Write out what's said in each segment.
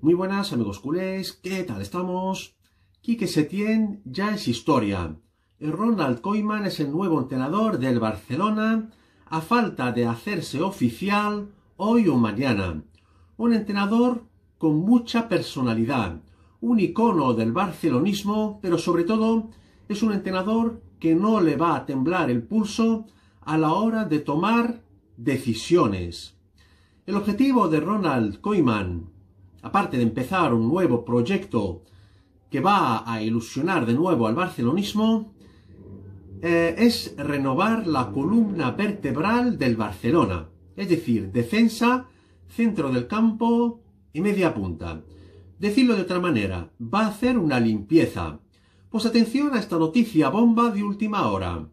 Muy buenas amigos culés, ¿qué tal estamos? Quique Setién ya es historia. Ronald Koeman es el nuevo entrenador del Barcelona a falta de hacerse oficial hoy o mañana. Un entrenador con mucha personalidad, un icono del barcelonismo, pero sobre todo es un entrenador que no le va a temblar el pulso a la hora de tomar decisiones. El objetivo de Ronald Koeman aparte de empezar un nuevo proyecto que va a ilusionar de nuevo al barcelonismo, eh, es renovar la columna vertebral del Barcelona, es decir, defensa, centro del campo y media punta. Decirlo de otra manera, va a hacer una limpieza. Pues atención a esta noticia bomba de última hora.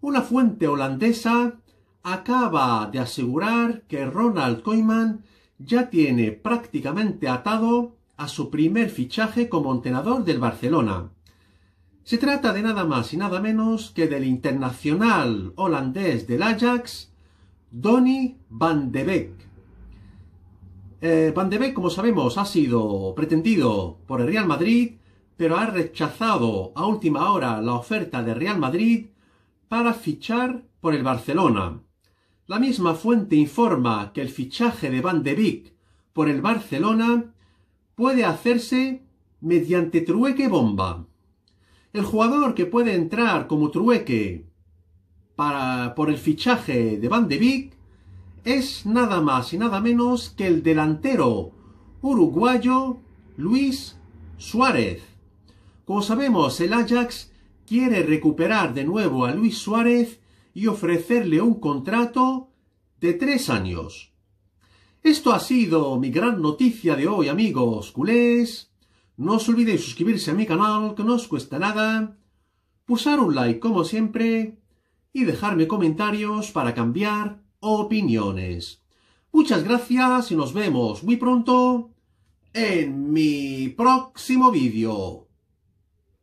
Una fuente holandesa acaba de asegurar que Ronald Koeman ya tiene prácticamente atado a su primer fichaje como entrenador del Barcelona. Se trata de nada más y nada menos que del internacional holandés del Ajax, Donny van de Beek. Eh, van de Beek, como sabemos, ha sido pretendido por el Real Madrid, pero ha rechazado a última hora la oferta de Real Madrid para fichar por el Barcelona. La misma fuente informa que el fichaje de Van de Beek por el Barcelona puede hacerse mediante trueque bomba. El jugador que puede entrar como trueque para, por el fichaje de Van de Beek es nada más y nada menos que el delantero uruguayo Luis Suárez. Como sabemos, el Ajax quiere recuperar de nuevo a Luis Suárez y ofrecerle un contrato de tres años. Esto ha sido mi gran noticia de hoy, amigos culés. No os olvidéis suscribirse a mi canal, que no os cuesta nada, pulsar un like como siempre y dejarme comentarios para cambiar opiniones. Muchas gracias y nos vemos muy pronto en mi próximo vídeo.